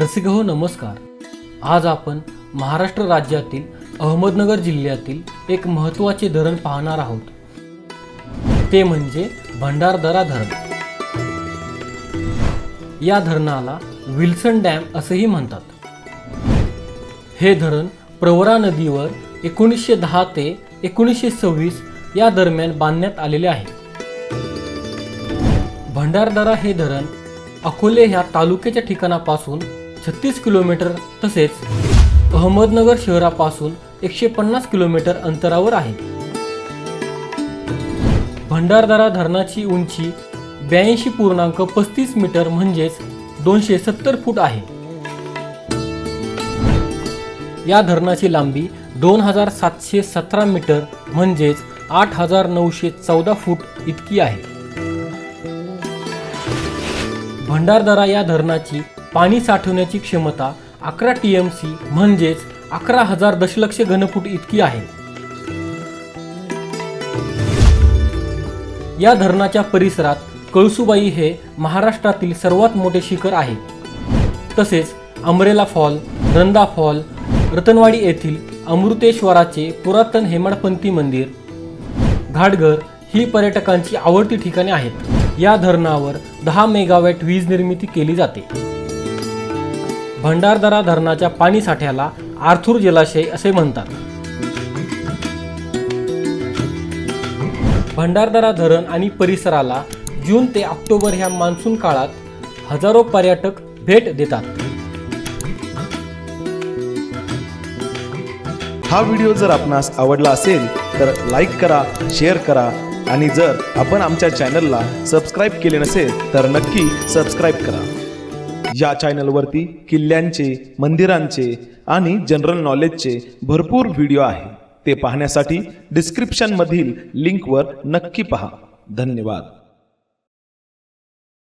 रसिक हो नमस्कार. आज आपण महाराष्ट्र राज्यातील अहमदनगर जिल्ह्यातील एक महत्त्वाचे धरण पाहणार आहोत. ते म्हणजे भंडारदरा धरण. या धरणाला विल्सन डॅम असेही म्हणतात. हे धरण प्रवरा नदीवर एकोणीसशे दहा ते एकोणीसशे सव्वीस या दरम्यान बांधण्यात आलेले आहे. भंडारदरा हे धरण अकोले ह्या तालुक्याच्या ठिकाणापासून छत्तीस किलोमीटर तसेच अहमदनगर शहरापासून एकशे पन्नास किलोमीटर अंतरावर आहे. भंडारदरा धरणाची उंची ब्याऐंशी पूर्णांक पस्तीस मीटर म्हणजेच दोनशे सत्तर फूट आहे. या धरणाची लांबी दोन हजार सातशे सतरा मीटर म्हणजेच आठ हजार नऊशे चौदा फूट इतकी आहे. भंडारदरा या धरणाची पाणी साठवण्याची क्षमता अकरा टी एम सी म्हणजेच अकरा हजार दशलक्ष घनफूट इतकी आहे. या धरणाच्या परिसरात कळसुबाई हे महाराष्ट्रातील सर्वात मोठे शिखर आहे. तसेच umbrella fall Randha fall Ratanwadi येथील अमृतेश्वराचे पुरातन हेमाडपंथी मंदिर घाटघर ही पर्यटकांची आवडती ठिकाणे आहेत. या धरणावर दहा मेगावॅट वीज निर्मिती केली जाते. भंडारदरा धरणाच्या पाणी साठ्याला आर्थूर जलाशय असे म्हणतात. भंडारदरा धरण आणि परिसराला जून ते ऑक्टोबर ह्या मान्सून काळात हजारो पर्यटक भेट देतात. हा व्हिडिओ जर आपणास आवडला असेल तर लाईक करा शेअर करा आणि जर आपण आमच्या चॅनलला सबस्क्राईब केले नसेल तर नक्की सबस्क्राईब करा. या चॅनलवरती किल्ल्यांचे मंदिरांचे आणि जनरल नॉलेजचे भरपूर व्हिडिओ आहे. ते पाहण्यासाठी डिस्क्रिप्शनमधील लिंकवर नक्की पहा. धन्यवाद.